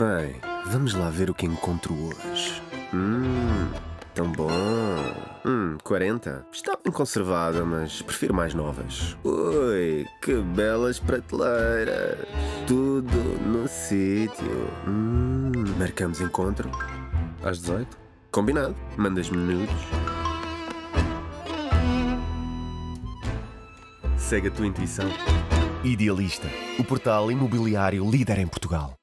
Bem, vamos lá ver o que encontro hoje. Hum, tão bom. Hum, 40. Está bem conservada, mas prefiro mais novas. Ui, que belas prateleiras. Tudo no sítio. Hum, marcamos encontro. Às 18? Combinado. Mandas-me nudes. Segue a tua intuição. Idealista, o portal imobiliário líder em Portugal.